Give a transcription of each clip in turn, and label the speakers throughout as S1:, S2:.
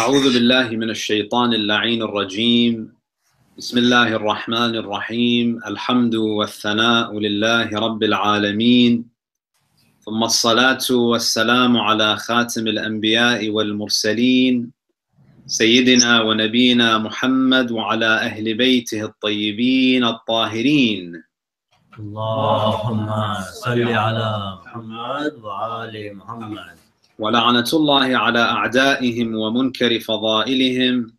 S1: أعوذ بالله من الشيطان اللعين الرجيم. بسم الله الرحمن الرحيم. الحمد والثناء لله رب العالمين. ثم الصلاة والسلام على خاتم الأنبياء والمرسلين. سيدنا ونبينا محمد وعلى أهل بيته الطيبين الطاهرين.
S2: اللهم صل على محمد وآل محمد.
S1: ولعنة الله على أعدائهم ومنكر فضائلهم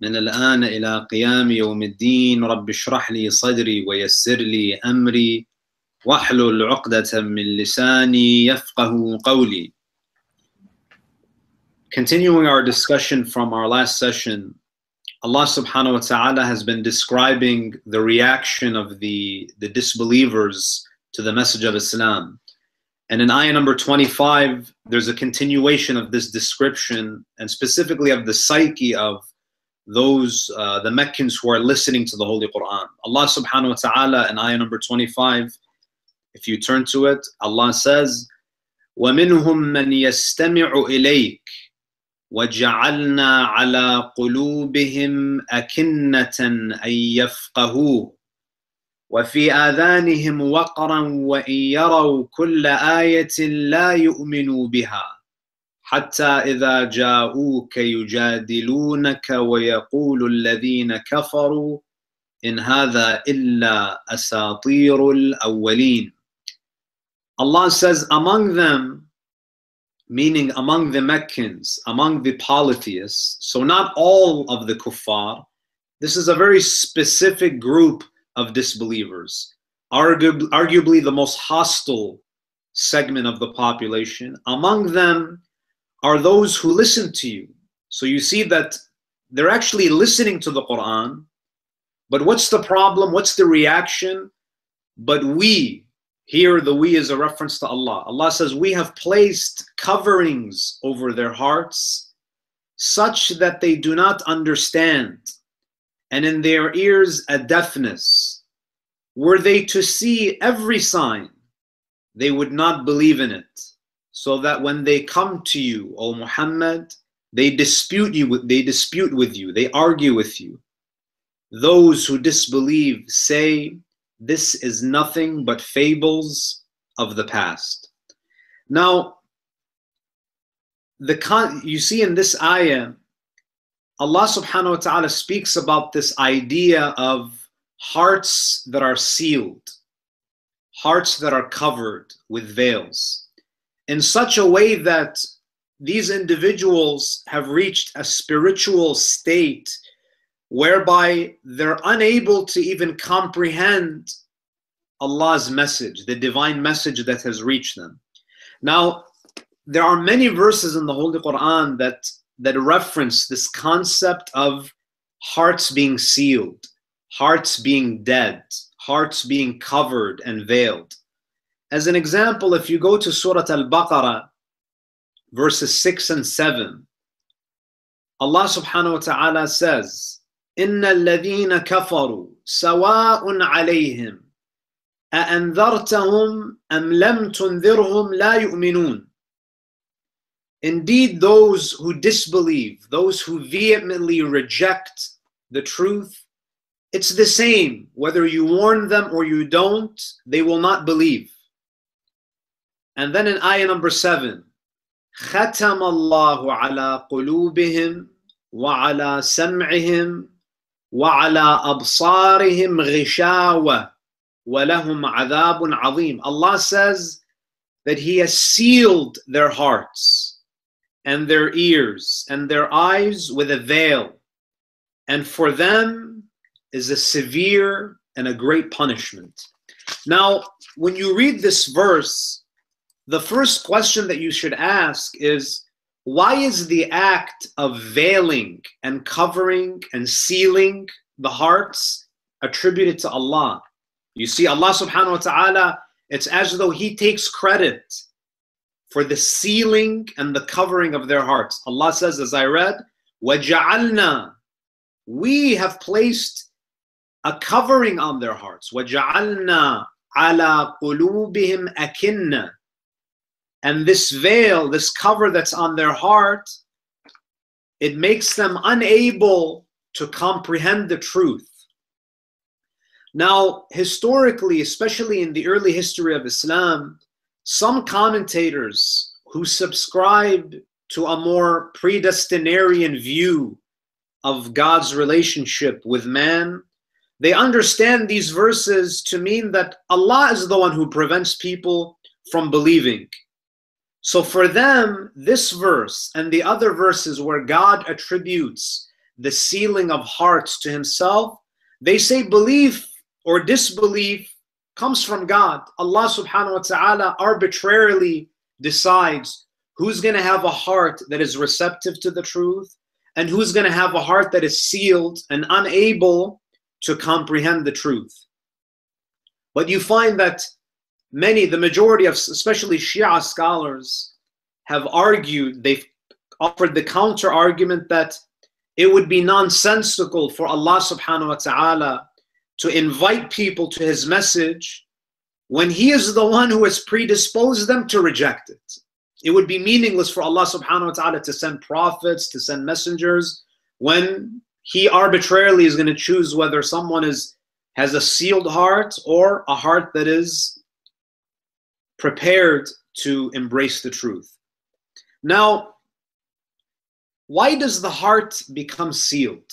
S1: من الآن إلى قيام يوم الدين رب اشرح لي صدري ويسر لي أمري واحلل عقدة من لساني يفقه قولي Continuing our discussion from our last session, Allah subhanahu wa ta'ala has been describing the reaction of the, the disbelievers to the message of Islam. And in ayah number 25, there's a continuation of this description and specifically of the psyche of those, uh, the Meccans who are listening to the Holy Quran. Allah subhanahu wa ta'ala in ayah number 25, if you turn to it, Allah says, وَمِنْهُمْ مَنْ يَسْتَمِعُ إِلَيْكَ وَجَعَلْنَا عَلَى قُلُوبِهِمْ أَكِنَّةً أَن يَفْقَهُوهُ وفي آذانهم وقرا وإن يروا كل آية لا يؤمنوا بها حتى إذا جاءوك يجادلونك ويقول الذين كفروا إن هذا إلا أساطير الأولين Allah says among them meaning among the Meccans among the polytheists so not all of the kuffar this is a very specific group of disbelievers, arguably, arguably the most hostile segment of the population. Among them are those who listen to you. So you see that they're actually listening to the Quran. But what's the problem? What's the reaction? But we, here the we is a reference to Allah. Allah says, We have placed coverings over their hearts such that they do not understand and in their ears a deafness. Were they to see every sign, they would not believe in it. So that when they come to you, O Muhammad, they dispute you with, they dispute with you, they argue with you. Those who disbelieve say, This is nothing but fables of the past. Now, the con- you see in this ayah, Allah subhanahu wa ta'ala speaks about this idea of hearts that are sealed, hearts that are covered with veils, in such a way that these individuals have reached a spiritual state whereby they're unable to even comprehend Allah's message, the divine message that has reached them. Now, there are many verses in the Holy Quran that that reference this concept of hearts being sealed, hearts being dead, hearts being covered and veiled. As an example, if you go to Surah Al Baqarah, verses 6 and 7, Allah subhanahu wa ta'ala says, إن الذين كفروا سواء عليهم أأنذرتهم أم لم تنذرهم لا يؤمنون Indeed, those who disbelieve, those who vehemently reject the truth, it's the same. Whether you warn them or you don't, they will not believe. And then in ayah number seven, ختم الله على قلوبهم وعلى سمعهم وعلى أبصارهم غشاوة ولهم عذاب عظيم. Allah says that He has sealed their hearts and their ears and their eyes with a veil. And for them is a severe and a great punishment. Now, when you read this verse, the first question that you should ask is why is the act of veiling and covering and sealing the hearts attributed to Allah? You see, Allah subhanahu wa ta'ala, it's as though He takes credit for the sealing and the covering of their hearts. Allah says, as I read, وَجَعَلْنَا We have placed a covering on their hearts. وَجَعَلْنَا عَلَى قُلُوبِهِمْ أَكِنَّةً And this veil, this cover that's on their heart, it makes them unable to comprehend the truth. Now, historically, especially in the early history of Islam, some commentators who subscribe to a more predestinarian view of God's relationship with man, they understand these verses to mean that Allah is the one who prevents people from believing. So for them, this verse and the other verses where God attributes the sealing of hearts to himself, they say belief or disbelief comes from God. Allah subhanahu wa ta'ala arbitrarily decides who's going to have a heart that is receptive to the truth and who's going to have a heart that is sealed and unable to comprehend the truth. But you find that many, the majority of especially Shia scholars, have argued, they've offered the counter argument that it would be nonsensical for Allah subhanahu wa ta'ala to invite people to his message when he is the one who has predisposed them to reject it. It would be meaningless for Allah subhanahu wa ta'ala to send prophets, to send messengers, when he arbitrarily is going to choose whether someone is has a sealed heart or a heart that is prepared to embrace the truth. Now, why does the heart become sealed?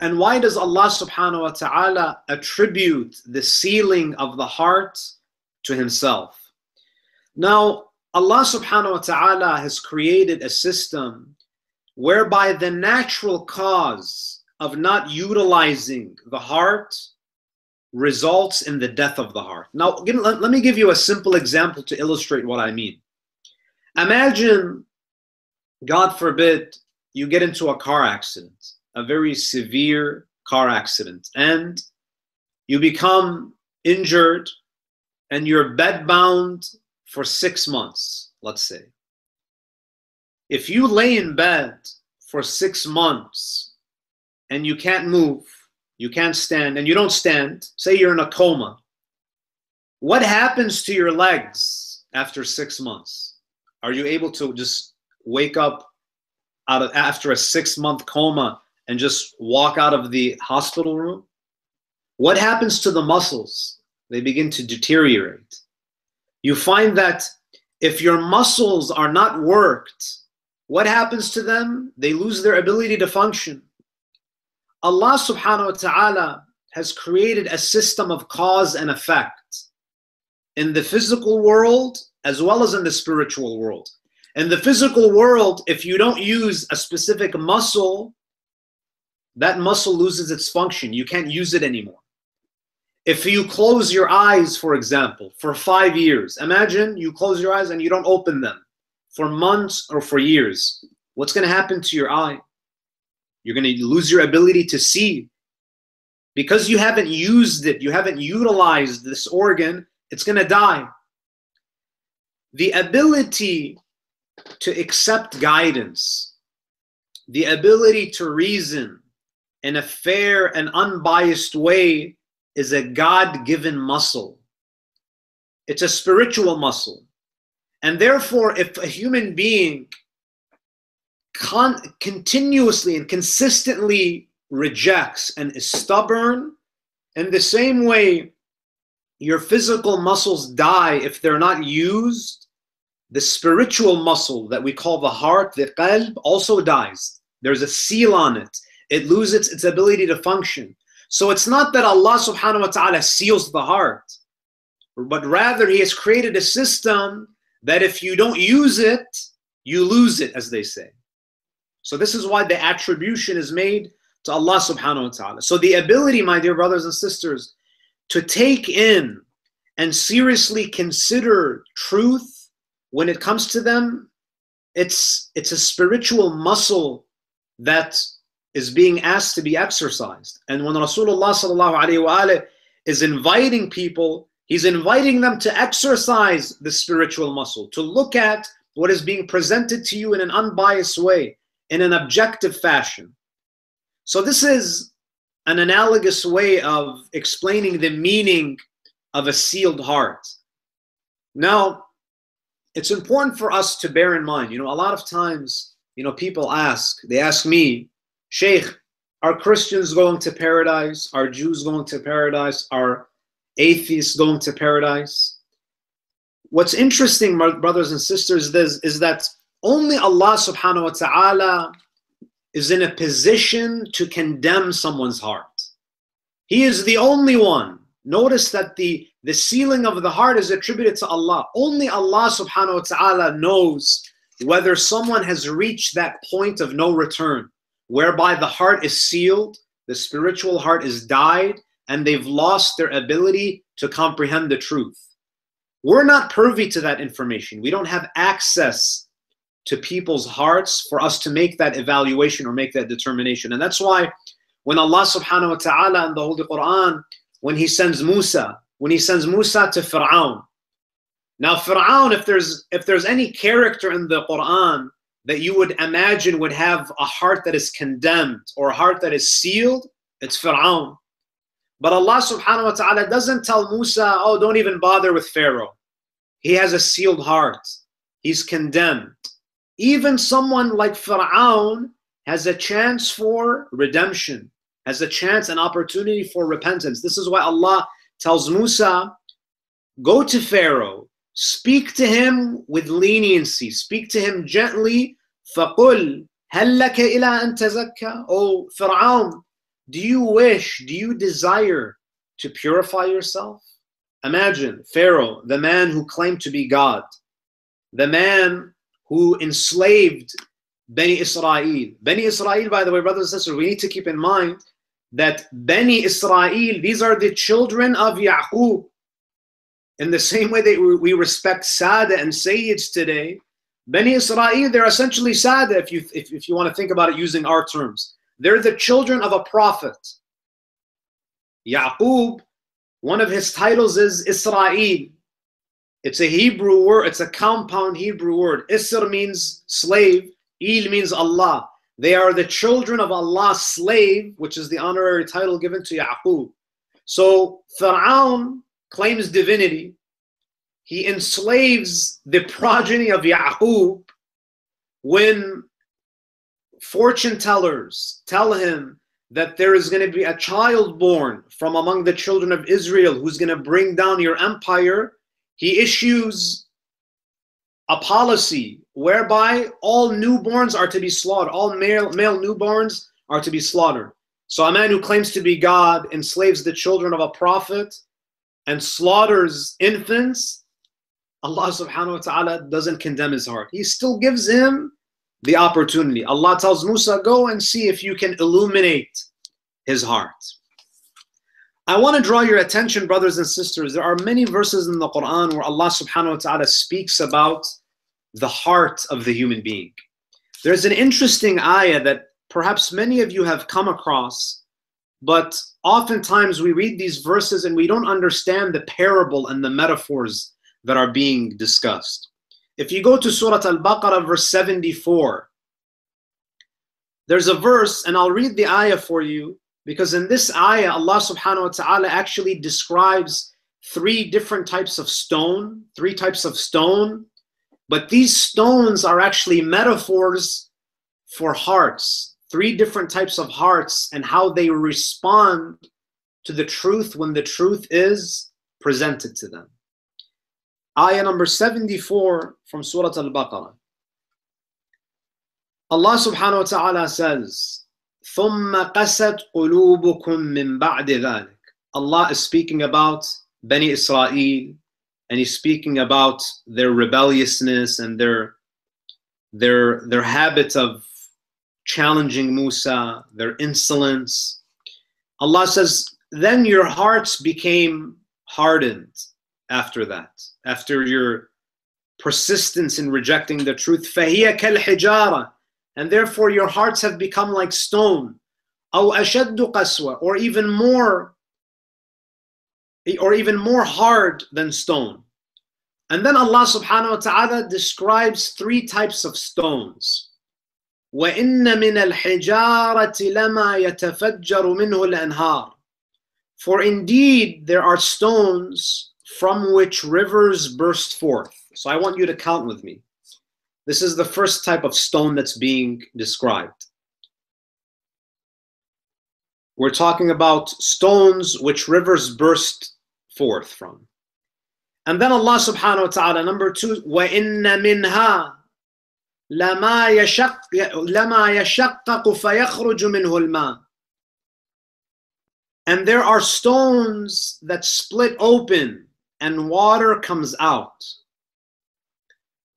S1: And why does Allah subhanahu wa ta'ala attribute the sealing of the heart to Himself? Now, Allah subhanahu wa ta'ala has created a system whereby the natural cause of not utilizing the heart results in the death of the heart. Now, let, let me give you a simple example to illustrate what I mean. Imagine, God forbid, you get into a car accident, a very severe car accident, and you become injured and you're bedbound for six months, let's say. If you lay in bed for six months and you can't move, you can't stand, and you don't stand, say you're in a coma, what happens to your legs after six months? Are you able to just wake up out of after a six month coma and just walk out of the hospital room? What happens to the muscles? They begin to deteriorate you find that if your muscles are not worked, what happens to them? They lose their ability to function. Allah subhanahu wa ta'ala has created a system of cause and effect in the physical world as well as in the spiritual world. In the physical world, if you don't use a specific muscle, that muscle loses its function. You can't use it anymore. If you close your eyes, for example, for five years, imagine you close your eyes and you don't open them for months or for years. What's going to happen to your eye? You're going to lose your ability to see. Because you haven't used it, you haven't utilized this organ, it's going to die. The ability to accept guidance, the ability to reason in a fair and unbiased way is a God given muscle. It's a spiritual muscle. And therefore, if a human being con- continuously and consistently rejects and is stubborn, in the same way, your physical muscles die if they're not used. The spiritual muscle that we call the heart, the qalb, also dies. There's a seal on it. It loses its ability to function. So it's not that Allah subhanahu wa ta'ala seals the heart, but rather He has created a system that if you don't use it, you lose it, as they say. So this is why the attribution is made to Allah subhanahu wa ta'ala. So the ability, my dear brothers and sisters, to take in and seriously consider truth when it comes to them, it's it's a spiritual muscle that is being asked to be exercised. And when Rasulullah is inviting people, he's inviting them to exercise the spiritual muscle, to look at what is being presented to you in an unbiased way, in an objective fashion. So this is an analogous way of explaining the meaning of a sealed heart. Now, it's important for us to bear in mind, you know, a lot of times, you know, people ask, they ask me, Sheikh, are Christians going to paradise? Are Jews going to paradise? Are atheists going to paradise? What's interesting, my brothers and sisters, is, is that only Allah subhanahu wa ta'ala is in a position to condemn someone's heart. He is the only one. Notice that the, the sealing of the heart is attributed to Allah. Only Allah subhanahu wa ta'ala knows whether someone has reached that point of no return, whereby the heart is sealed, the spiritual heart is died, and they've lost their ability to comprehend the truth. We're not privy to that information. We don't have access to people's hearts for us to make that evaluation or make that determination. And that's why when Allah subhanahu wa ta'ala in the Holy Quran, when He sends Musa, when He sends Musa to Fir'aun. Now, Fir'aun, if there's if there's any character in the Quran that you would imagine would have a heart that is condemned or a heart that is sealed, it's Fir'aun. But Allah subhanahu wa ta'ala doesn't tell Musa, oh, don't even bother with Pharaoh. He has a sealed heart. He's condemned. Even someone like Fir'aun has a chance for redemption, has a chance, an opportunity for repentance. This is why Allah tells Musa, go to Pharaoh, speak to him with leniency, speak to him gently. فَقُلْ هَلْ لَكَ إِلَىٰ أَن تَزَكَّى Oh, Fir'aun, do you wish, do you desire to purify yourself? Imagine Pharaoh, the man who claimed to be God, the man who enslaved Beni Israel. Beni Israel, by the way, brothers and sisters, we need to keep in mind that Beni Israel, these are the children of Yaqub. In the same way that we respect Sada and Sayyids today, Beni Israel, they're essentially Sada, if you, if, if you want to think about it using our terms. They're the children of a prophet. Yaqub, one of his titles is Israel. It's a Hebrew word, it's a compound Hebrew word. Isr means slave, Il means Allah. They are the children of Allah's slave, which is the honorary title given to Yaqub. So Pharaoh claims divinity. He enslaves the progeny of Yaqub when fortune tellers tell him that there is going to be a child born from among the children of Israel who's going to bring down your empire he issues a policy whereby all newborns are to be slaughtered, all male, male newborns are to be slaughtered. So a man who claims to be God enslaves the children of a prophet and slaughters infants, Allah subhanahu wa ta'ala doesn't condemn his heart. He still gives him the opportunity. Allah tells Musa, go and see if you can illuminate his heart. I want to draw your attention, brothers and sisters. There are many verses in the Quran where Allah subhanahu wa ta'ala speaks about the heart of the human being. There's an interesting ayah that perhaps many of you have come across, but oftentimes we read these verses and we don't understand the parable and the metaphors that are being discussed. If you go to Surah Al Baqarah, verse 74, there's a verse, and I'll read the ayah for you because in this ayah, Allah subhanahu wa ta'ala actually describes three different types of stone, three types of stone. But these stones are actually metaphors for hearts, three different types of hearts, and how they respond to the truth when the truth is presented to them. Ayah number 74 from Surah Al Baqarah. Allah subhanahu wa ta'ala says, ثم قست قلوبكم من بعد ذلك. Allah is speaking about Bani Israel and he's speaking about their rebelliousness and their their their habit of challenging Musa, their insolence. Allah says, then your hearts became hardened after that, after your persistence in rejecting the truth. فَهِيَ كَالْحِجَارَةِ and therefore your hearts have become like stone أو أشد قسوة or even more or even more hard than stone and then Allah subhanahu wa ta'ala describes three types of stones وإن من الحجارة لما يتفجر منه الأنهار For indeed there are stones from which rivers burst forth. So I want you to count with me. This is the first type of stone that's being described. We're talking about stones which rivers burst forth from. And then Allah subhanahu wa ta'ala, number two, وَإِنَّ مِنْهَا لما يشق لما يشقق فيخرج منه الماء and there are stones that split open and water comes out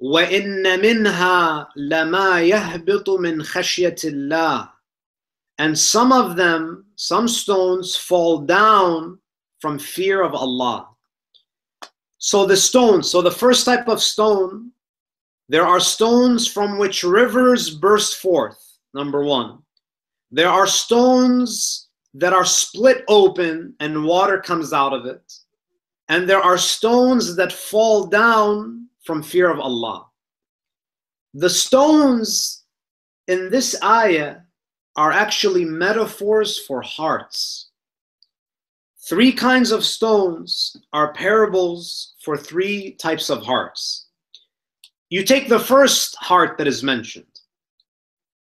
S1: وإن منها لما يهبط من خشية الله and some of them some stones fall down from fear of Allah so the stones so the first type of stone there are stones from which rivers burst forth, number one. There are stones that are split open and water comes out of it. And there are stones that fall down from fear of Allah. The stones in this ayah are actually metaphors for hearts. Three kinds of stones are parables for three types of hearts. You take the first heart that is mentioned.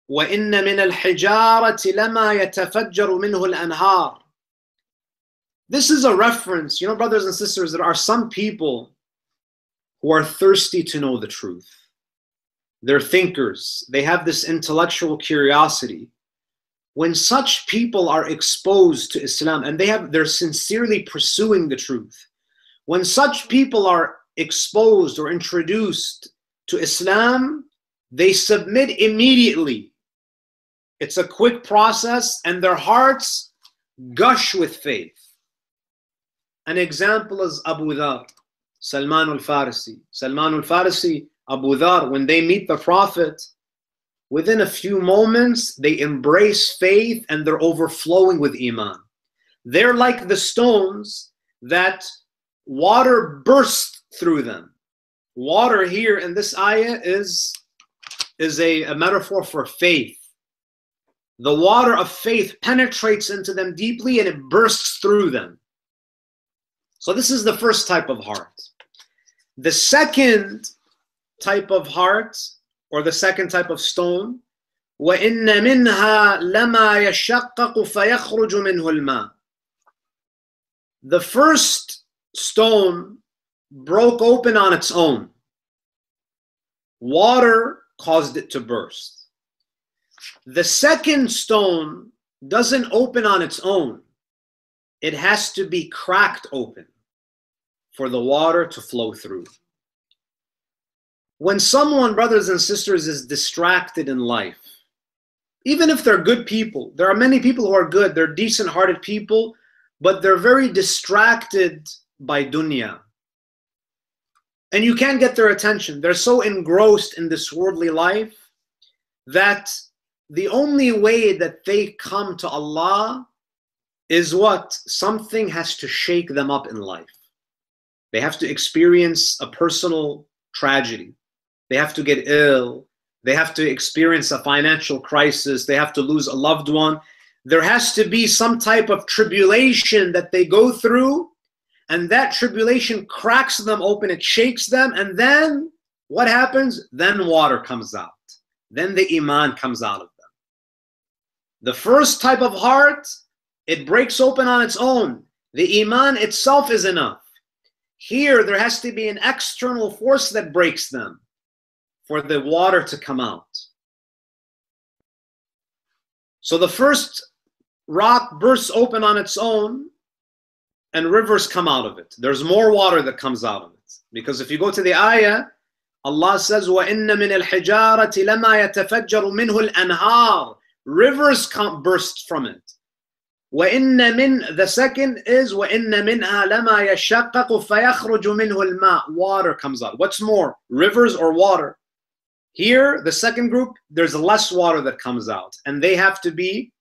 S1: وَإِنَّ مِنَ الْحِجَارَةِ لَمَا يَتَفَجَّرُ مِنْهُ الْأَنْهَارُ This is a reference, you know, brothers and sisters, there are some people who are thirsty to know the truth. They're thinkers. They have this intellectual curiosity. When such people are exposed to Islam and they have they're sincerely pursuing the truth, when such people are exposed or introduced to Islam, they submit immediately. It's a quick process, and their hearts gush with faith. An example is Abu Dhar, Salman al Farisi. Salman al Farisi, Abu Dhar, when they meet the Prophet, within a few moments, they embrace faith and they're overflowing with Iman. They're like the stones that water bursts through them water here in this ayah is is a, a metaphor for faith the water of faith penetrates into them deeply and it bursts through them so this is the first type of heart the second type of heart or the second type of stone وإن منها لما يشقق فيخرج منه الماء the first stone broke open on its own. Water caused it to burst. The second stone doesn't open on its own. It has to be cracked open for the water to flow through. When someone, brothers and sisters, is distracted in life, even if they're good people, there are many people who are good, they're decent hearted people, but they're very distracted by dunya and you can't get their attention. They're so engrossed in this worldly life that the only way that they come to Allah is what? Something has to shake them up in life. They have to experience a personal tragedy. They have to get ill. They have to experience a financial crisis. They have to lose a loved one. There has to be some type of tribulation that they go through and that tribulation cracks them open, it shakes them, and then what happens? Then water comes out. Then the iman comes out of them. The first type of heart, it breaks open on its own. The iman itself is enough. Here, there has to be an external force that breaks them for the water to come out. So the first rock bursts open on its own, and rivers come out of it. There's more water that comes out of it. Because if you go to the ayah, Allah says, وَإِنَّ مِنَ الْحِجَارَةِ لَمَا يَتَفَجَّرُ مِنْهُ الْأَنْهَارُ Rivers come, burst from it. وَإِنَّ مِنْ The second is وَإِنَّ مِنْهَا لَمَا يَشَقَّقُ فَيَخْرُجُ مِنْهُ الْمَاءُ Water comes out. What's more, rivers or water? Here, the second group, there's less water that comes out. And they have to be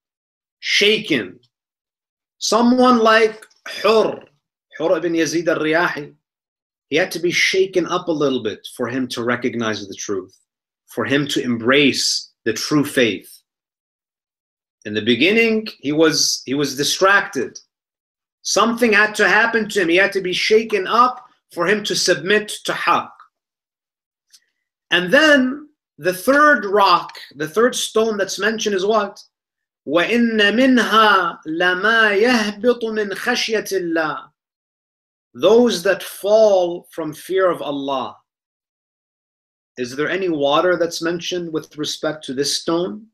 S1: shaken. Someone like Hur, Hur ibn Yazid al-Riyahi, he had to be shaken up a little bit for him to recognize the truth, for him to embrace the true faith. In the beginning, he was he was distracted. Something had to happen to him. He had to be shaken up for him to submit to haqq. And then the third rock, the third stone that's mentioned is what? وَإِنَّ مِنْهَا لَمَا يَهْبِطُ مِنْ خَشْيَةِ اللَّهِ Those that fall from fear of Allah. Is there any water that's mentioned with respect to this stone?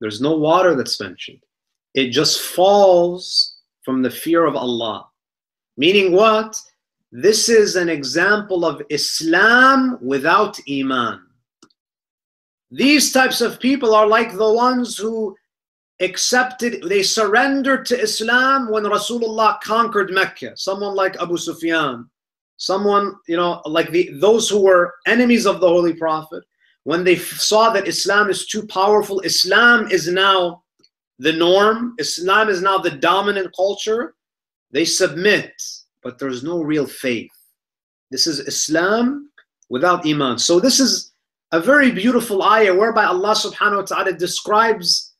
S1: There's no water that's mentioned. It just falls from the fear of Allah. Meaning what? This is an example of Islam without Iman. These types of people are like the ones who accepted, they surrendered to Islam when Rasulullah conquered Mecca. Someone like Abu Sufyan, someone, you know, like the, those who were enemies of the Holy Prophet. When they saw that Islam is too powerful, Islam is now the norm, Islam is now the dominant culture, they submit, but there's no real faith. This is Islam without Iman. So this is a very beautiful ayah whereby Allah subhanahu wa ta'ala describes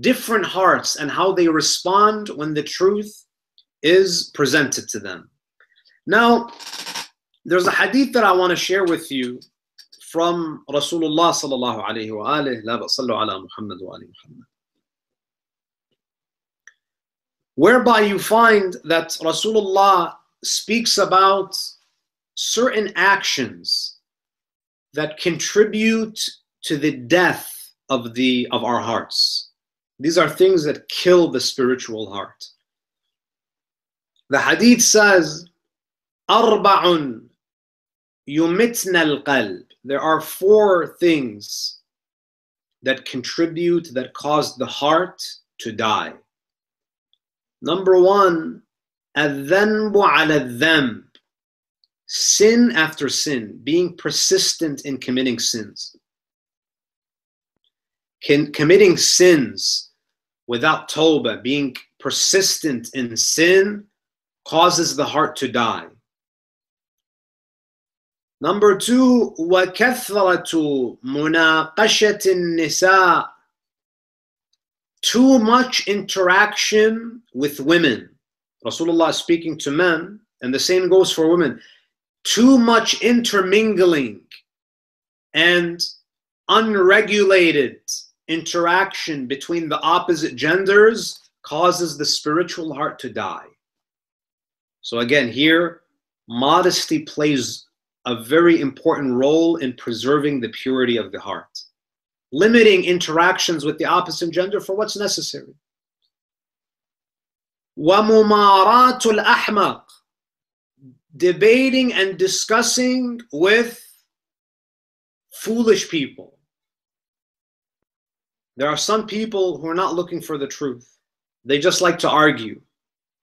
S1: different hearts and how they respond when the truth is presented to them. Now, there's a hadith that I want to share with you from Rasulullah sallallahu alayhi wa ala Muhammad wa ali Muhammad. Whereby you find that Rasulullah speaks about certain actions that contribute to the death of the of our hearts. These are things that kill the spiritual heart. The hadith says, أربع يمتن القلب. There are four things that contribute, that cause the heart to die. Number one, الذنب على الذنب. Sin after sin, being persistent in committing sins. Can, committing sins without tawbah, being persistent in sin, causes the heart to die. Number two, وَكَثْرَةُ مُنَاقَشَةِ النِّسَاءِ Too much interaction with women. Rasulullah is speaking to men, and the same goes for women. Too much intermingling and unregulated interaction between the opposite genders causes the spiritual heart to die. So again, here, modesty plays a very important role in preserving the purity of the heart. Limiting interactions with the opposite gender for what's necessary. وَمُمَارَاتُ الْأَحْمَقِ Debating and discussing with foolish people. There are some people who are not looking for the truth. They just like to argue.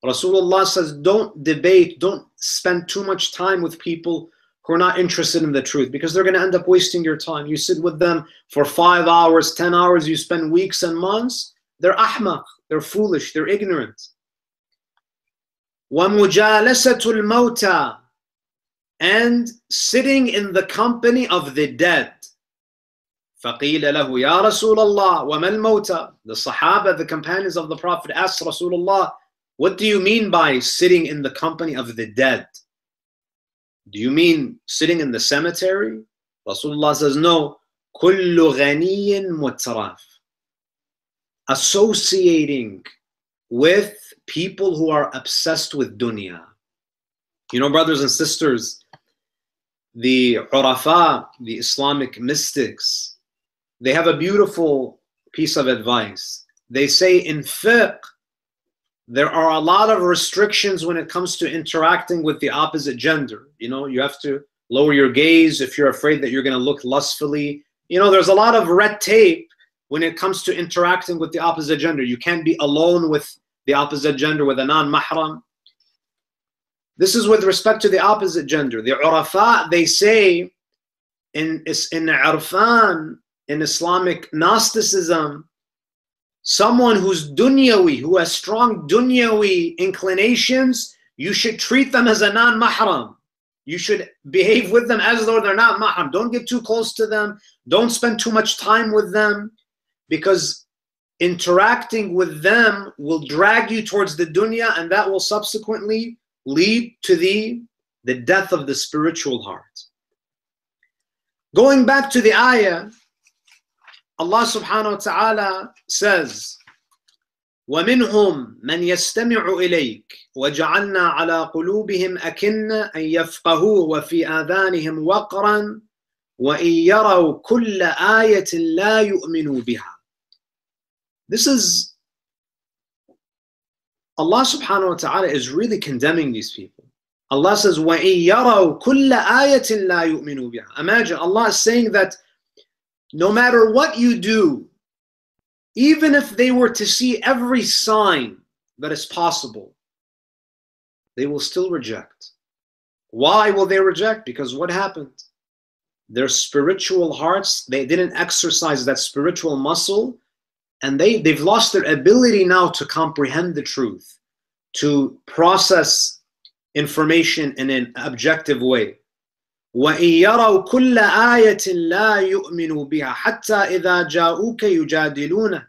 S1: Rasulullah says, don't debate, don't spend too much time with people who are not interested in the truth because they're going to end up wasting your time. You sit with them for five hours, 10 hours, you spend weeks and months. They're ahmaq, they're foolish, they're ignorant. وَمُجَالَسَةُ الْمَوْتَى And sitting in the company of the dead. فقيل له يا رسول الله وما الموتى The Sahaba, the companions of the Prophet asked Rasulullah, what do you mean by sitting in the company of the dead? Do you mean sitting in the cemetery? Rasulullah says, no. كل غني مترف. Associating with people who are obsessed with dunya. You know, brothers and sisters, the Urafa, the Islamic mystics, they have a beautiful piece of advice. They say in fiqh, there are a lot of restrictions when it comes to interacting with the opposite gender. You know, you have to lower your gaze if you're afraid that you're going to look lustfully. You know, there's a lot of red tape when it comes to interacting with the opposite gender. You can't be alone with the opposite gender with a non-mahram. This is with respect to the opposite gender. The urafa, they say in, in Irfan, in Islamic Gnosticism, someone who's dunyawi, who has strong dunyawi inclinations, you should treat them as a non-mahram. You should behave with them as though they're not mahram. Don't get too close to them. Don't spend too much time with them because interacting with them will drag you towards the dunya and that will subsequently lead to the, the death of the spiritual heart. Going back to the ayah, Allah subhanahu wa ta'ala says, ومنهم من يستمع إليك وجعلنا على قلوبهم أكنة أن يفقهوا وفي آذانهم وقرا وإن يروا كل آية لا يؤمنوا بها This is Allah subhanahu wa ta'ala is really condemning these people. Allah says, وَإِن يَرَوْا كُلَّ آيَةٍ لَا يُؤْمِنُوا بِهَا Imagine Allah is saying that no matter what you do, even if they were to see every sign that is possible, they will still reject. Why will they reject? Because what happened? Their spiritual hearts, they didn't exercise that spiritual muscle, and they, they've lost their ability now to comprehend the truth, to process information in an objective way. وإن يروا كل آية لا يؤمنوا بها حتى إذا جاءوك يجادلونك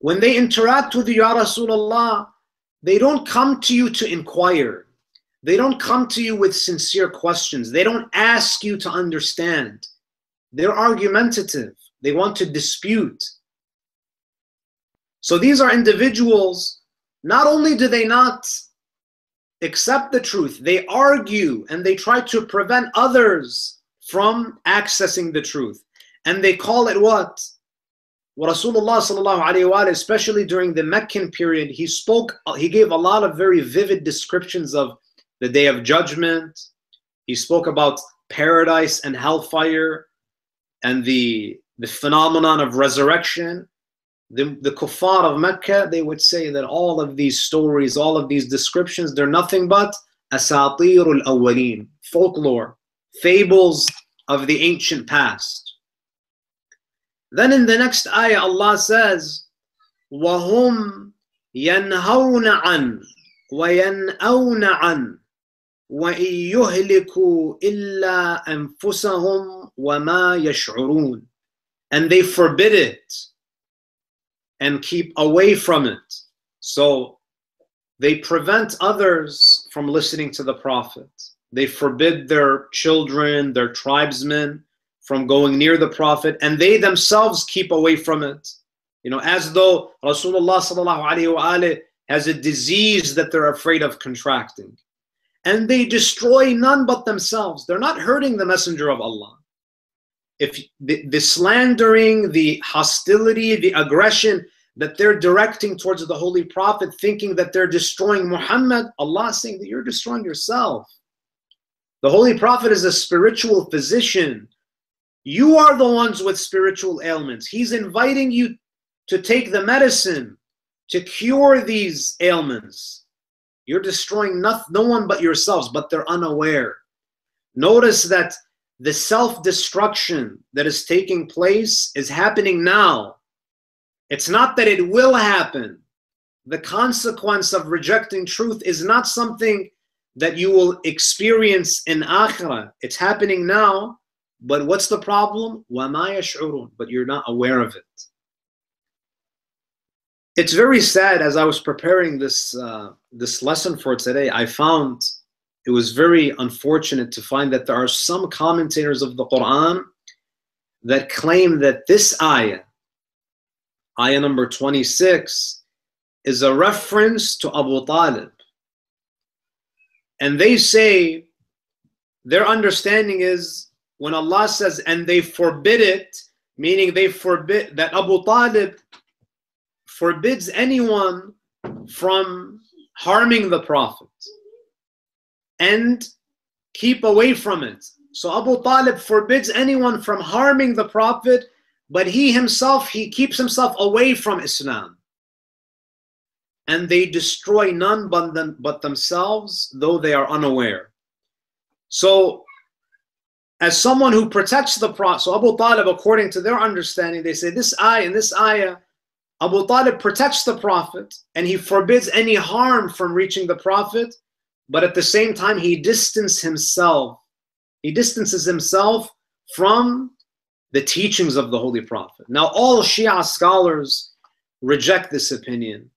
S1: When they interact with you, Ya Rasulullah, they don't come to you to inquire. They don't come to you with sincere questions. They don't ask you to understand. They're argumentative. They want to dispute. So these are individuals, not only do they not accept the truth, they argue and they try to prevent others from accessing the truth. And they call it what? Rasulullah sallallahu especially during the Meccan period, he spoke, he gave a lot of very vivid descriptions of the day of judgment. He spoke about paradise and hellfire and the, the phenomenon of resurrection the, the kuffar of Mecca, they would say that all of these stories, all of these descriptions, they're nothing but asatirul awwaleen, folklore, fables of the ancient past. Then in the next ayah, Allah says, وَهُمْ يَنْهَوْنَ عَنْ وَيَنْأَوْنَ عَنْ وَإِن يُهْلِكُوا إِلَّا أَنفُسَهُمْ وَمَا يَشْعُرُونَ And they forbid it and keep away from it. So they prevent others from listening to the Prophet. They forbid their children, their tribesmen from going near the Prophet, and they themselves keep away from it. You know, as though Rasulullah has a disease that they're afraid of contracting. And they destroy none but themselves. They're not hurting the Messenger of Allah if the, the, slandering, the hostility, the aggression that they're directing towards the Holy Prophet, thinking that they're destroying Muhammad, Allah saying that you're destroying yourself. The Holy Prophet is a spiritual physician. You are the ones with spiritual ailments. He's inviting you to take the medicine to cure these ailments. You're destroying no, no one but yourselves, but they're unaware. Notice that the self destruction that is taking place is happening now it's not that it will happen. The consequence of rejecting truth is not something that you will experience in akhirah. It's happening now, but what's the problem? But you're not aware of it. It's very sad as I was preparing this uh, this lesson for today, I found it was very unfortunate to find that there are some commentators of the Quran that claim that this ayah ayah number 26, is a reference to Abu Talib. And they say their understanding is when Allah says, and they forbid it, meaning they forbid that Abu Talib forbids anyone from harming the Prophet and keep away from it. So Abu Talib forbids anyone from harming the Prophet but he himself, he keeps himself away from Islam. And they destroy none but, them, but themselves, though they are unaware. So, as someone who protects the Prophet, so Abu Talib, according to their understanding, they say this ayah, in this ayah, Abu Talib protects the Prophet and he forbids any harm from reaching the Prophet, but at the same time, he distances himself. He distances himself from the teachings of the Holy Prophet. Now, all Shia scholars reject this opinion.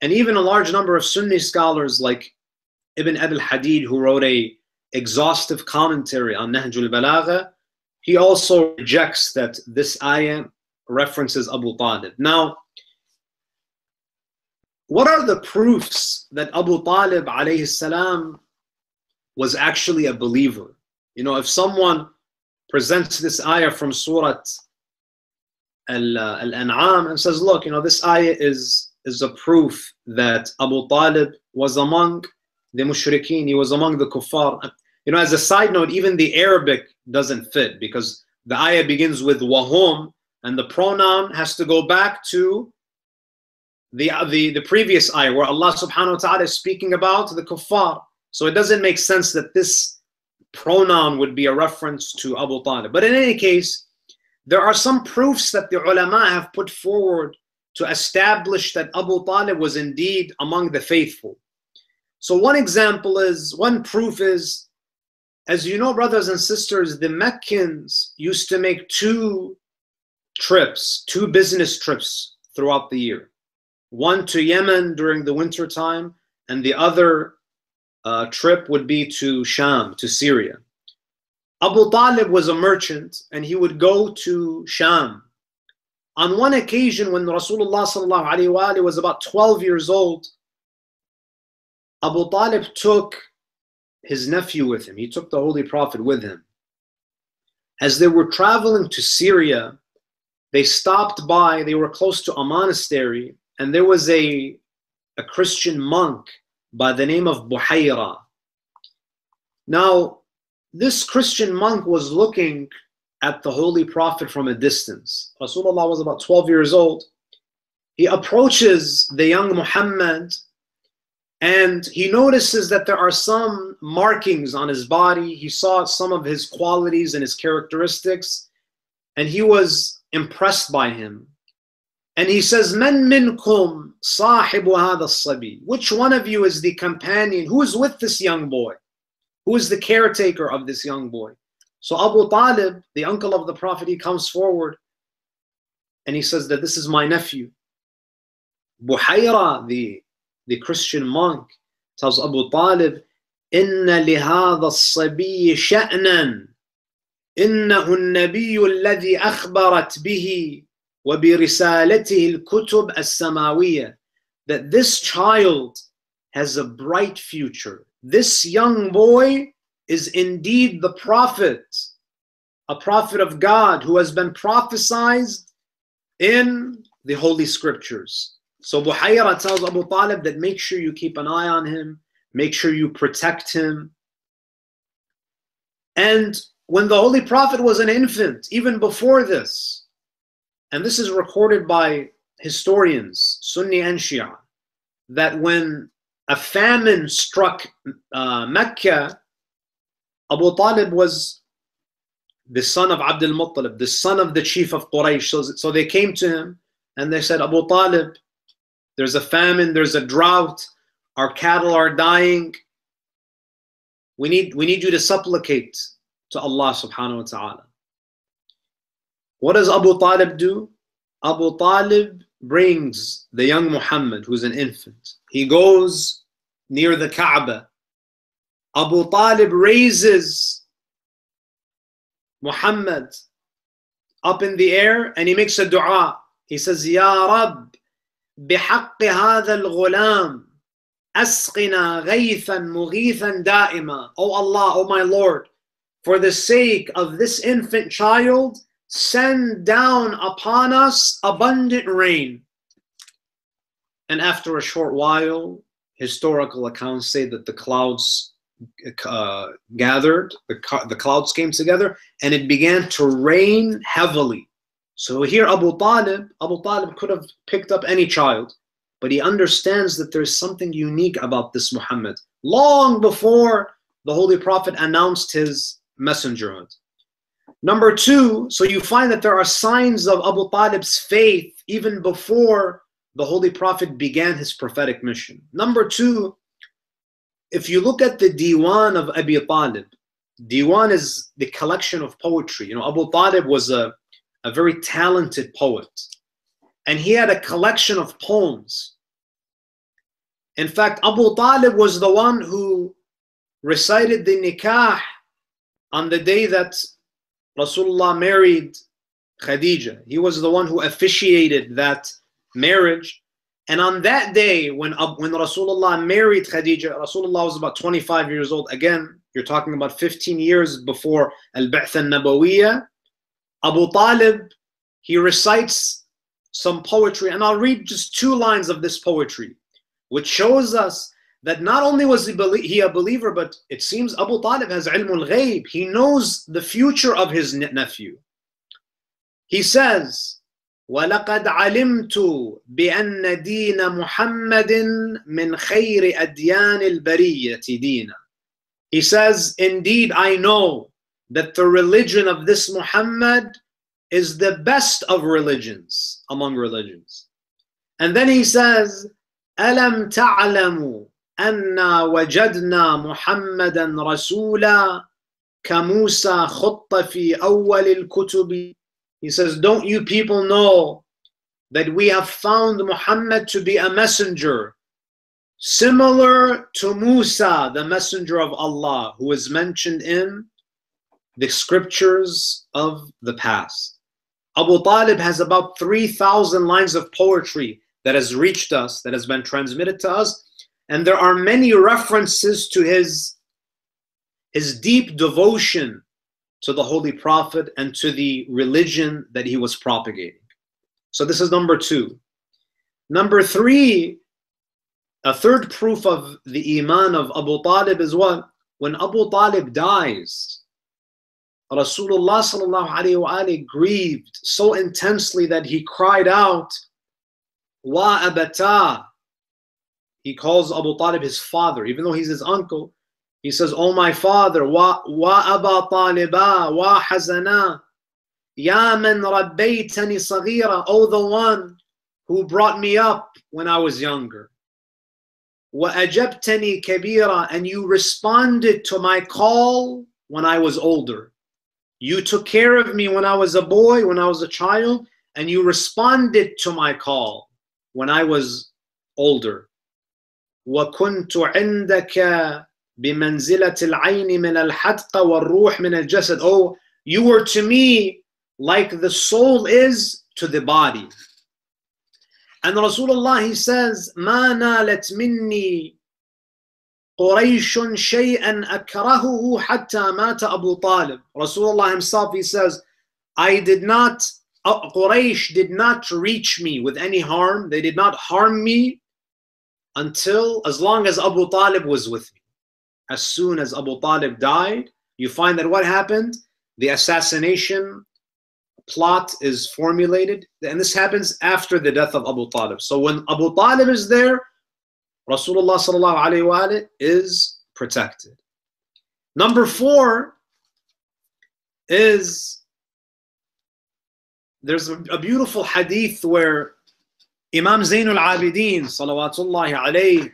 S1: And even a large number of Sunni scholars like Ibn Abil Hadid, who wrote a, exhaustive commentary on Nahjul Balagha, he also rejects that this ayah references Abu Talib. Now, what are the proofs that Abu Talib alayhi salam was actually a believer? You know, if someone presents this ayah from Surah uh, Al-An'am and says, look, you know, this ayah is, is a proof that Abu Talib was among the mushrikeen, he was among the kuffar. You know, as a side note, even the Arabic doesn't fit because the ayah begins with wahum and the pronoun has to go back to the, uh, the, the previous ayah where Allah subhanahu wa ta'ala is speaking about the kuffar. So it doesn't make sense that this pronoun would be a reference to Abu Talib. But in any case, there are some proofs that the ulama have put forward to establish that Abu Talib was indeed among the faithful. So one example is, one proof is, as you know, brothers and sisters, the Meccans used to make two trips, two business trips throughout the year. One to Yemen during the winter time, and the other uh, trip would be to Sham, to Syria. Abu Talib was a merchant and he would go to Sham. On one occasion, when Rasulullah was about 12 years old, Abu Talib took his nephew with him. He took the Holy Prophet with him. As they were traveling to Syria, they stopped by, they were close to a monastery, and there was a, a Christian monk by the name of Buhayra. Now, this Christian monk was looking at the Holy Prophet from a distance. Rasulullah was about 12 years old. He approaches the young Muhammad and he notices that there are some markings on his body. He saw some of his qualities and his characteristics, and he was impressed by him. And he says, "Men minkum sahibu hada sabi." Which one of you is the companion? Who is with this young boy? Who is the caretaker of this young boy? So Abu Talib, the uncle of the Prophet, he comes forward and he says that this is my nephew. Buhayra, the, the Christian monk, tells Abu Talib, إن لهذا الصبي شأنا إنه النبي الذي أخبرت به وبرسالته الكتب السماوية that this child has a bright future this young boy is indeed the prophet, a prophet of God who has been prophesied in the Holy Scriptures. So Buhayra tells Abu Talib that make sure you keep an eye on him, make sure you protect him. And when the Holy Prophet was an infant, even before this, and this is recorded by historians, Sunni and Shia, that when a famine struck uh, Mecca, Abu Talib was the son of Abdul Muttalib, the son of the chief of Quraysh. So, so they came to him and they said, Abu Talib, there's a famine, there's a drought, our cattle are dying. We need, we need you to supplicate to Allah subhanahu wa ta'ala. What does Abu Talib do? Abu Talib brings the young Muhammad, who's an infant. He goes near the Kaaba. Abu Talib raises Muhammad up in the air and he makes a dua. He says, Ya Rab, بحق هذا الغلام أسقنا غيثا مغيثا دائما. Oh Allah, oh my Lord, for the sake of this infant child, send down upon us abundant rain. And after a short while, historical accounts say that the clouds uh, gathered, the, the clouds came together, and it began to rain heavily. So here Abu Talib, Abu Talib could have picked up any child, but he understands that there's something unique about this Muhammad. Long before the Holy Prophet announced his messengerhood. Number two, so you find that there are signs of Abu Talib's faith even before the Holy Prophet began his prophetic mission. Number two, if you look at the Diwan of Abi Talib, Diwan is the collection of poetry. You know, Abu Talib was a, a very talented poet, and he had a collection of poems. In fact, Abu Talib was the one who recited the nikah on the day that Rasulullah married Khadija. He was the one who officiated that marriage. And on that day, when, uh, when Rasulullah married Khadija, Rasulullah was about 25 years old. Again, you're talking about 15 years before Al-Ba'th al-Nabawiyah. Abu Talib, he recites some poetry, and I'll read just two lines of this poetry, which shows us that not only was he a believer, but it seems Abu Talib has ilmul ghaib. He knows the future of his nephew. He says, ولقد علمت بأن دين محمد من خير أديان البرية دينا. He says, indeed I know that the religion of this Muhammad is the best of religions among religions. And then he says, ألم تعلموا أنا وجدنا محمدا رسولا كموسى خط في أول الكتب He says, don't you people know that we have found Muhammad to be a messenger similar to Musa, the messenger of Allah, who is mentioned in the scriptures of the past. Abu Talib has about 3,000 lines of poetry that has reached us, that has been transmitted to us, and there are many references to his, his deep devotion to the Holy Prophet and to the religion that he was propagating. So this is number two. Number three, a third proof of the Iman of Abu Talib is what? When Abu Talib dies, Rasulullah grieved so intensely that he cried out, Wa abata, he calls Abu Talib his father, even though he's his uncle. He says, Oh my father, wa, wa Aba Taliba, wa hazana, ya man rabbaytani saghira, oh the one who brought me up when I was younger. Wa ajabtani kabira, and you responded to my call when I was older. You took care of me when I was a boy, when I was a child, and you responded to my call when I was older. وكنت عندك بمنزلة العين من الحدقة والروح من الجسد. Oh, you were to me like the soul is to the body. And Rasulullah he says, ما نالت مني قريش شيئا أكرهه حتى مات أبو طالب. Rasulullah himself he says, I did not, uh, Quraysh did not reach me with any harm. They did not harm me until as long as Abu Talib was with me. As soon as Abu Talib died, you find that what happened? The assassination plot is formulated, and this happens after the death of Abu Talib. So when Abu Talib is there, Rasulullah sallallahu is protected. Number four is there's a, a beautiful hadith where Imam Zainul Abidin, salawatullahi alayhi,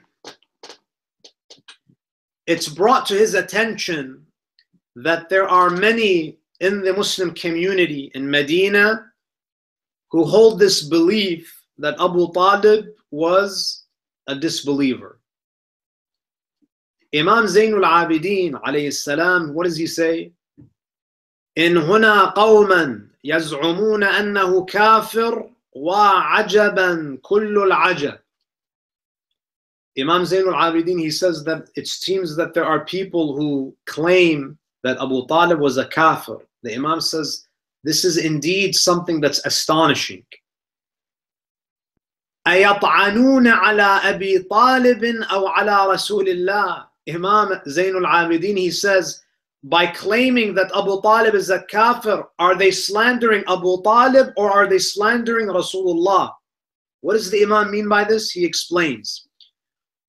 S1: it's brought to his attention that there are many in the Muslim community in Medina who hold this belief that Abu Talib was a disbeliever. Imam Zainul Abidin alayhi salam, what does he say? إن هنا قوما يزعمون أنه كافر وعجبا كل العجب Imam Zainul Abidin, he says that it seems that there are people who claim that Abu Talib was a kafir. The Imam says, this is indeed something that's astonishing. أيطعنون على أبي طالب أو على رسول الله Imam Zainul Abidin, he says, by claiming that Abu Talib is a kafir, are they slandering Abu Talib or are they slandering Rasulullah? What does the Imam mean by this? He explains.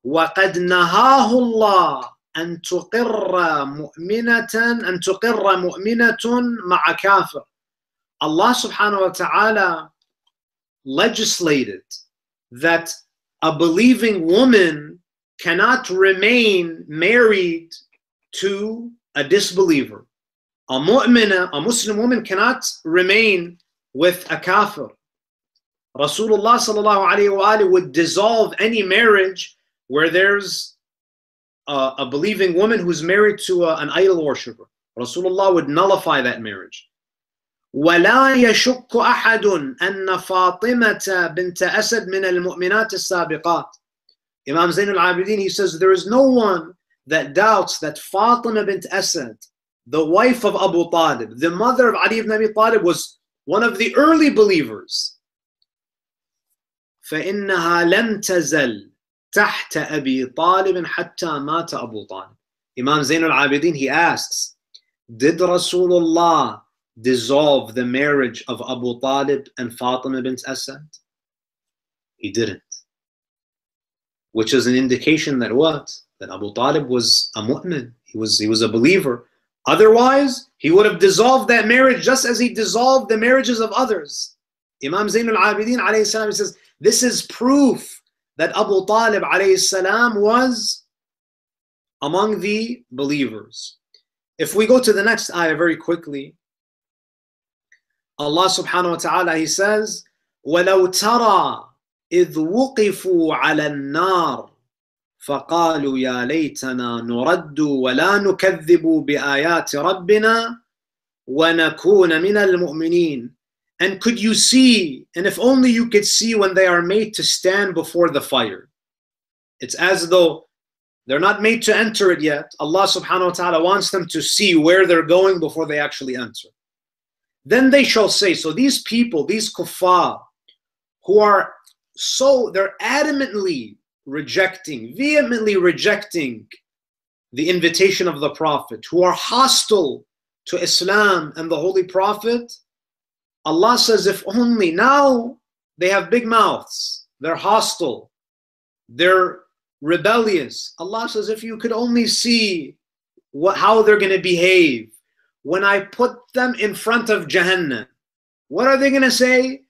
S1: وقد نهاه الله أن تقر مؤمنة أن تقر مؤمنة مع كافر. Allah subhanahu wa ta'ala legislated that a believing woman cannot remain married to a disbeliever. A mu'mina, a Muslim woman cannot remain with a kafir. Rasulullah sallallahu alayhi wa would dissolve any marriage where there's uh, a believing woman who's married to a, an idol worshiper. Rasulullah would nullify that marriage. ولا يشك أحد أن فاطمة بنت أسد من المؤمنات السابقات. Imam Zain al-Abidin, he says, there is no one that doubts that Fatima bint Asad, the wife of Abu Talib, the mother of Ali ibn Abi Talib, was one of the early believers. فإنها لم تزل تحت أبي طالب حتى مات أبو طالب. Imam Zain al-Abidin, he asks, did Rasulullah dissolve the marriage of Abu Talib and Fatima bint Asad? He didn't. Which is an indication that what? That Abu Talib was a mu'min. He was, he was a believer. Otherwise, he would have dissolved that marriage just as he dissolved the marriages of others. Imam Zain al-Abidin alayhi salam says, this is proof that Abu Talib alayhi salam was among the believers. If we go to the next ayah very quickly, Allah subhanahu wa ta'ala, He says, وَلَوْ تَرَى إِذْ وُقِفُوا عَلَى النَّارِ فقالوا يا ليتنا نرد ولا نكذب بآيات ربنا ونكون من المؤمنين and could you see and if only you could see when they are made to stand before the fire it's as though they're not made to enter it yet Allah subhanahu wa ta'ala wants them to see where they're going before they actually enter then they shall say so these people these kuffar who are so they're adamantly rejecting, vehemently rejecting the invitation of the Prophet, who are hostile to Islam and the Holy Prophet, Allah says, if only now they have big mouths, they're hostile, they're rebellious. Allah says, if you could only see what, how they're going to behave when I put them in front of Jahannam, what are they going to say?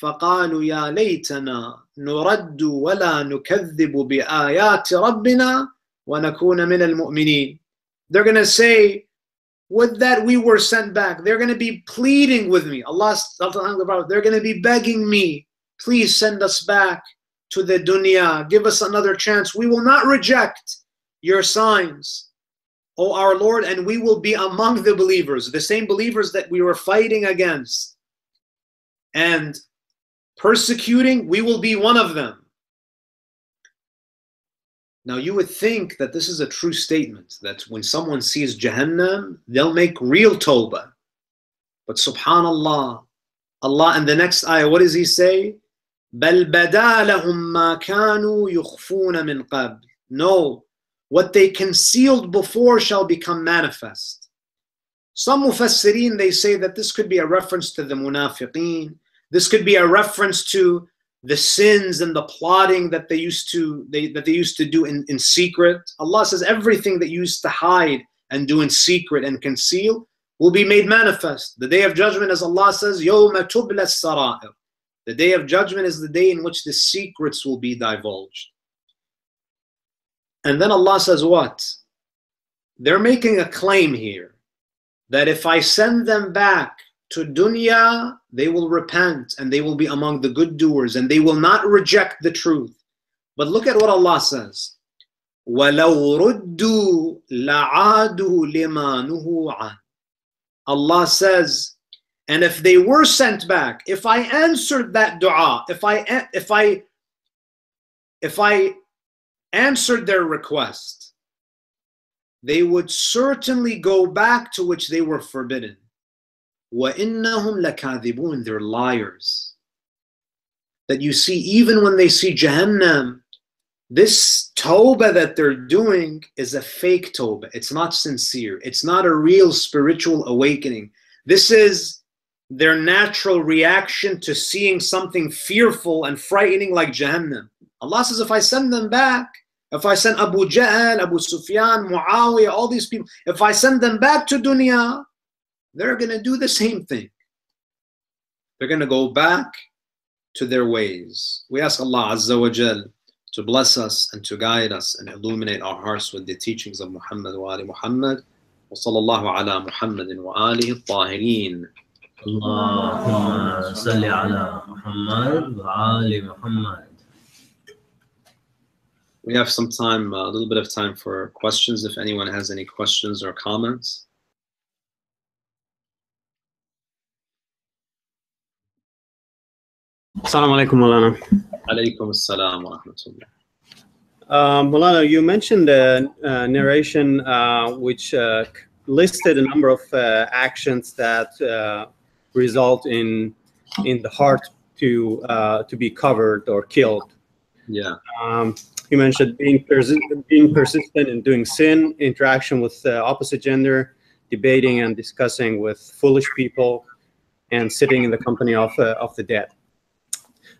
S1: فقالوا يا ليتنا نرد ولا نكذب بآيات ربنا ونكون من المؤمنين. They're going to say, would that we were sent back. They're going to be pleading with me. Allah, they're going to be begging me, please send us back to the dunya. Give us another chance. We will not reject your signs, O our Lord, and we will be among the believers, the same believers that we were fighting against. And persecuting, we will be one of them. Now, you would think that this is a true statement, that when someone sees Jahannam, they'll make real tawbah. But subhanallah, Allah in the next ayah, what does He say? بَلْ بَدَا لَهُم مَا كَانُوا يُخْفُونَ مِنْ قَبْلِ No, what they concealed before shall become manifest. Some mufassirin, they say that this could be a reference to the munafiqeen, this could be a reference to the sins and the plotting that they used to they, that they used to do in, in secret. Allah says everything that you used to hide and do in secret and conceal will be made manifest. The day of judgment, as Allah says, يَوْمَ تُبْلَ السَّرَائِرُ The day of judgment is the day in which the secrets will be divulged. And then Allah says what? They're making a claim here that if I send them back to dunya, they will repent and they will be among the good doers and they will not reject the truth. But look at what Allah says. وَلَوْ رُدُّوا لَعَادُوا لِمَا نُهُوا عَنْ Allah says, and if they were sent back, if I answered that dua, if I if I if I answered their request, they would certainly go back to which they were forbidden. وَإِنَّهُمْ لَكَاذِبُونَ They're liars. That you see, even when they see Jahannam, this tawbah that they're doing is a fake tawbah. It's not sincere. It's not a real spiritual awakening. This is their natural reaction to seeing something fearful and frightening like Jahannam. Allah says, if I send them back, if I send Abu Jahl, Abu Sufyan, Muawiyah, all these people, if I send them back to dunya, they're going to do the same thing. They're going to go back to their ways. We ask Allah Azza wa Jal to bless us and to guide us and illuminate our hearts with the teachings of Muhammad wa Ali Muhammad. وصلى الله على محمد وآله الطاهرين
S2: اللهم صل على محمد وآل محمد
S1: We have some time, a little bit of time for questions if anyone has any questions or comments.
S3: Assalamu alaikum,
S1: assalam wa rahmatullah.
S3: Um, Mulana, you mentioned a, a narration uh, which uh, listed a number of uh, actions that uh, result in in the heart to uh, to be covered or killed.
S1: Yeah.
S3: Um, you mentioned being persi- being persistent in doing sin, interaction with the opposite gender, debating and discussing with foolish people, and sitting in the company of uh, of the dead.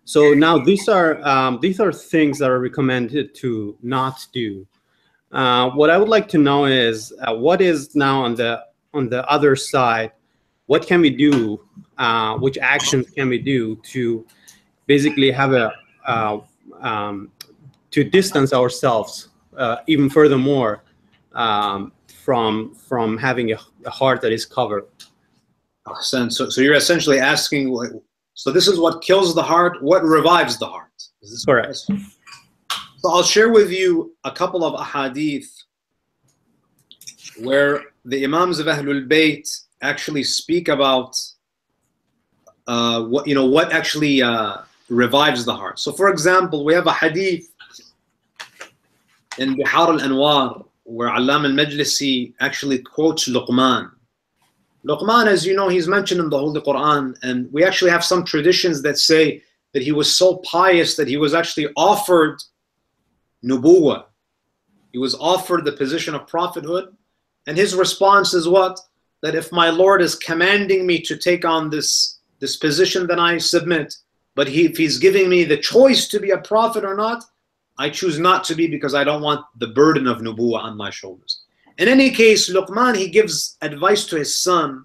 S3: So now these are um, these are things that are recommended to not do. Uh, what I would like to know is uh, what is now on the on the other side. What can we do? Uh, which actions can we do to basically have a uh, um, to distance ourselves uh, even furthermore um, from from having a, a heart that is covered?
S1: So, so you're essentially asking, so this is what kills the heart. What revives the heart? Is this
S3: Correct.
S1: So I'll share with you a couple of ahadith where the Imams of Ahlul Bayt actually speak about uh, what you know what actually uh, revives the heart. So, for example, we have a hadith in Bihar al-Anwar where Allam al-Majlisi actually quotes Luqman. Luqman, as you know, he's mentioned in the Holy Quran, and we actually have some traditions that say that he was so pious that he was actually offered nubuwa. He was offered the position of prophethood, and his response is what? That if my Lord is commanding me to take on this, this position, then I submit. But he, if he's giving me the choice to be a prophet or not, I choose not to be because I don't want the burden of nubuwa on my shoulders. In any case, Luqman, he gives advice to his son,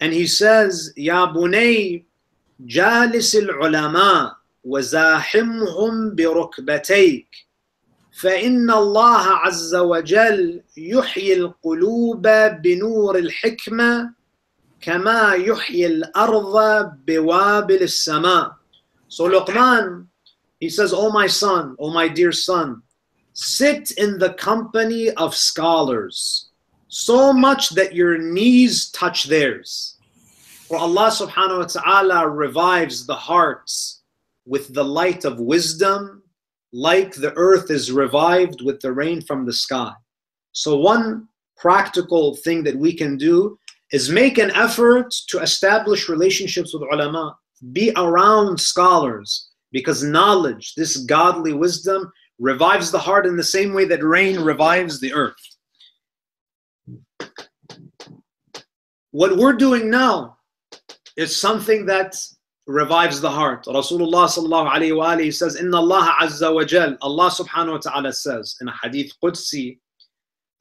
S1: and he says, Ya bunay, جالس العلماء وزاحمهم بركبتيك فإن الله عز وجل يحيي القلوب بنور الحكمة كما يحيي الأرض بوابل السماء So Luqman, he says, Oh my son, oh my dear son, sit in the company of scholars so much that your knees touch theirs. For Allah subhanahu wa ta'ala revives the hearts with the light of wisdom, like the earth is revived with the rain from the sky. So, one practical thing that we can do is make an effort to establish relationships with ulama, be around scholars, because knowledge, this godly wisdom, revives the heart in the same way that rain revives the earth. What we're doing now is something that revives the heart. Rasulullah sallallahu alayhi wa alayhi says, Inna Allah azza wa jal, Allah subhanahu wa ta'ala says in a hadith Qudsi,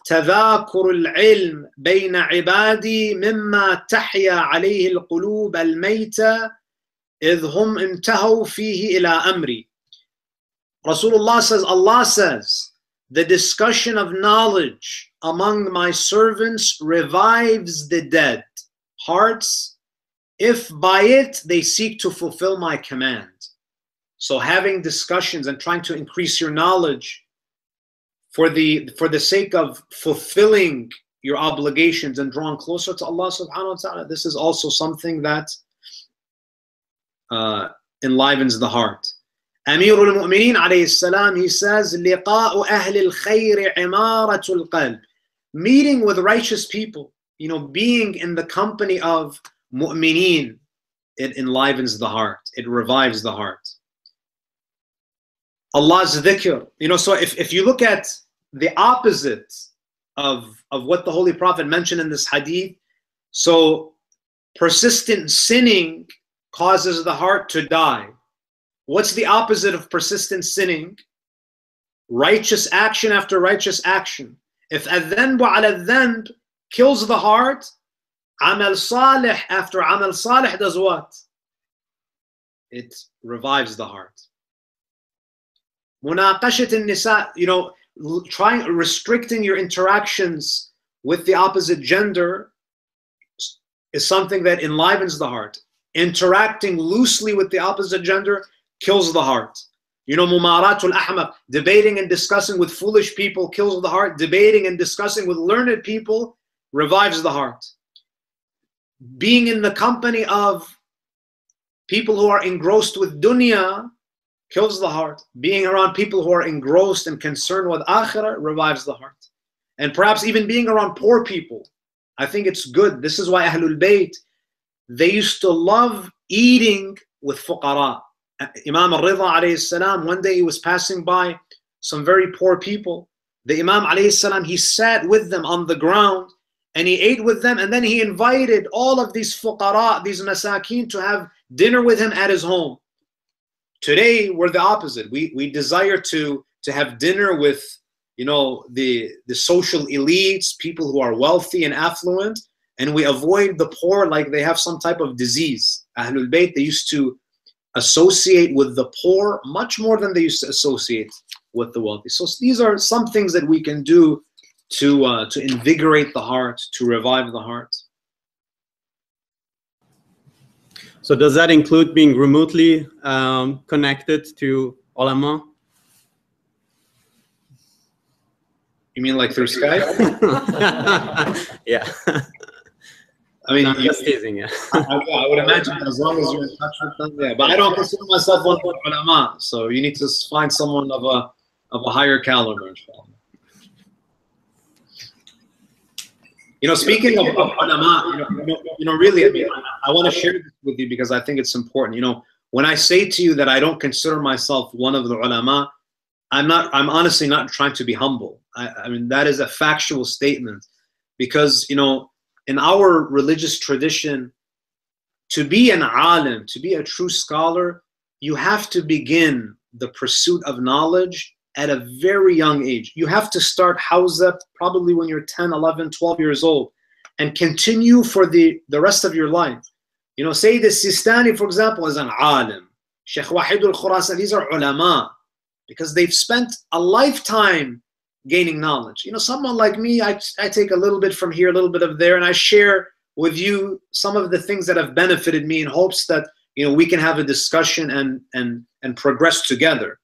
S1: تذاكر العلم بين عبادي مما تحيا عليه القلوب الميتة إذ هم انتهوا فيه إلى أمري. Rasulullah says, Allah says, the discussion of knowledge among my servants revives the dead hearts if by it they seek to fulfill my command. So having discussions and trying to increase your knowledge for the for the sake of fulfilling your obligations and drawing closer to Allah subhanahu wa ta'ala, this is also something that uh, enlivens the heart. أمير المؤمنين عليه السلام, he says, لقاء أهل الخير عمارة القلب. Meeting with righteous people, you know, being in the company of mu'mineen, it enlivens the heart, it revives the heart. Allah's dhikr, you know, so if, if you look at the opposite of, of what the Holy Prophet mentioned in this hadith, so persistent sinning causes the heart to die. What's the opposite of persistent sinning? Righteous action after righteous action. If adhanbu ala dhanb kills the heart, amal salih after amal salih does what? It revives the heart. Munaqashat nisa, you know, trying restricting your interactions with the opposite gender is something that enlivens the heart. Interacting loosely with the opposite gender kills the heart. You know, mumaratul ahmaq, debating and discussing with foolish people kills the heart. Debating and discussing with learned people revives the heart. Being in the company of people who are engrossed with dunya kills the heart. Being around people who are engrossed and concerned with akhirah revives the heart. And perhaps even being around poor people. I think it's good. This is why Ahlul Bayt, they used to love eating with fuqara. Imam al-Rida alayhi salam, one day he was passing by some very poor people. The Imam alayhi salam, he sat with them on the ground and he ate with them and then he invited all of these fuqara, these masakin to have dinner with him at his home. Today we're the opposite. We we desire to to have dinner with you know the the social elites, people who are wealthy and affluent, and we avoid the poor like they have some type of disease. Ahlul Bayt they used to associate with the poor much more than they used to associate with the wealthy. So these are some things that we can do to uh, to invigorate the heart, to revive the heart.
S3: So does that include being remotely um, connected to ulama?
S1: You mean like through Skype?
S3: yeah.
S1: I mean,
S3: No,
S1: you-
S3: just teasing, yeah.
S1: I, I would imagine as long as you're in touch with them, yeah. But I don't consider myself one of the ulama, so you need to find someone of a of a higher caliber. inshallah. You know, speaking of, of ulama, you know, you know, you know, really, I mean, I, I want to share this with you because I think it's important. You know, when I say to you that I don't consider myself one of the ulama, I'm not. I'm honestly not trying to be humble. I, I mean, that is a factual statement, because you know, in our religious tradition, to be an alim, to be a true scholar, you have to begin the pursuit of knowledge at a very young age. You have to start hawza probably when you're 10, 11, 12 years old and continue for the, the rest of your life. You know, Sayyid al-Sistani, for example, is an alim. Sheikh Wahid al-Khurasan, these are ulama because they've spent a lifetime gaining knowledge. You know, someone like me, I, I take a little bit from here, a little bit of there, and I share with you some of the things that have benefited me in hopes that you know we can have a discussion and and and progress together.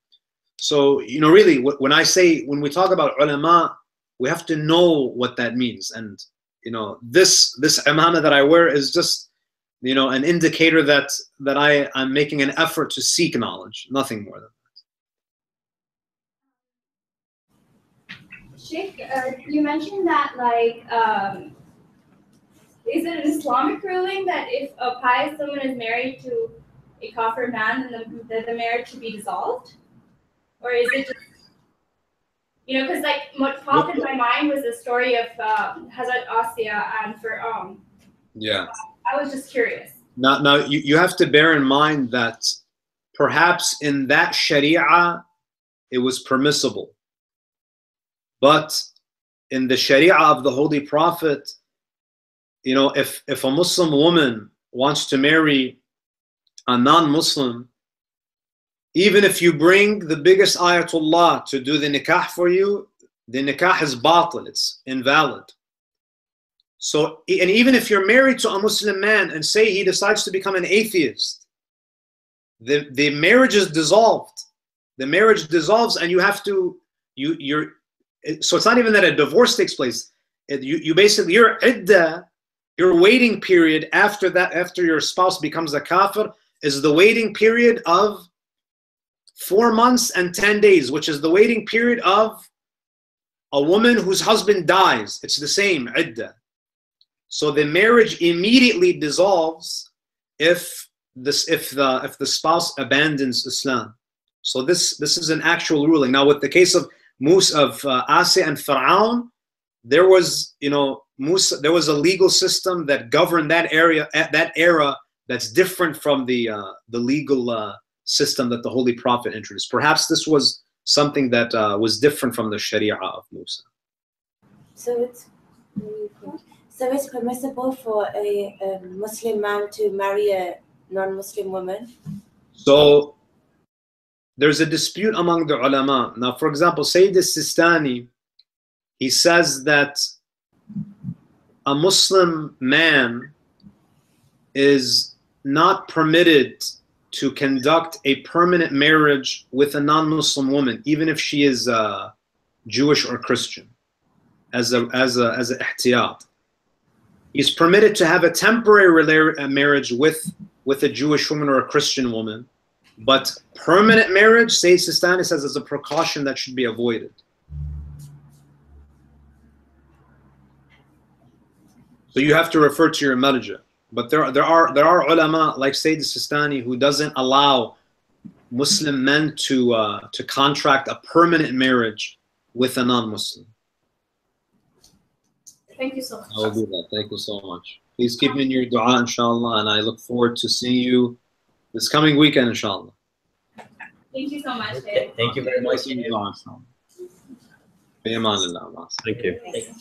S1: So you know, really, when I say when we talk about ulama, we have to know what that means. And you know, this this imama that I wear is just you know an indicator that that I I'm making an effort to seek knowledge, nothing more than.
S4: Sheikh, uh, you mentioned that like, um, is it an Islamic ruling that if a pious woman is married to a kafir man, then the, that the marriage should be dissolved? Or is it just, you know, because like what popped in my mind was the story of um, Hazrat Asya and for um,
S1: Yeah.
S4: I was just curious.
S1: Now, now you, you have to bear in mind that perhaps in that sharia it was permissible. But in the sharia of the Holy Prophet, you know, if, if a Muslim woman wants to marry a non Muslim, even if you bring the biggest ayatullah to do the nikah for you, the nikah is batil, it's invalid. So, and even if you're married to a Muslim man and say he decides to become an atheist, the, the marriage is dissolved. The marriage dissolves, and you have to, you, you're, so it's not even that a divorce takes place. You, you basically, your idda, your waiting period after that, after your spouse becomes a kafir, is the waiting period of four months and 10 days, which is the waiting period of a woman whose husband dies. It's the same idda. So the marriage immediately dissolves if this if the if the spouse abandons Islam. So this this is an actual ruling. Now with the case of Musa of uh, Asa and Pharaoh, there was you know Musa there was a legal system that governed that area at that era that's different from the uh, the legal uh, system that the Holy Prophet introduced. Perhaps this was something that uh, was different from the Sharia of Musa.
S5: So it's so it's permissible for a, a Muslim man to marry a non-Muslim woman.
S1: So there's a dispute among the ulama. Now, for example, Sayyid Sistani, he says that a Muslim man is not permitted to conduct a permanent marriage with a non-Muslim woman, even if she is uh, Jewish or Christian, as a as a as a ihtiyat. He's permitted to have a temporary uh, marriage with with a Jewish woman or a Christian woman, but permanent marriage, Sayyid Sistani says, is a precaution that should be avoided. So you have to refer to your marja. But there, there are there are ulama like Sayyid Sistani who doesn't allow Muslim men to uh, to contract a permanent marriage with a non-Muslim.
S4: Thank you so much.
S1: I will do that. Thank you so much. Please keep me in your dua, inshallah, and I look forward to seeing you this coming weekend, inshallah.
S4: Thank you so much.
S2: Thank you very much.
S3: Thank you.
S4: Thank you.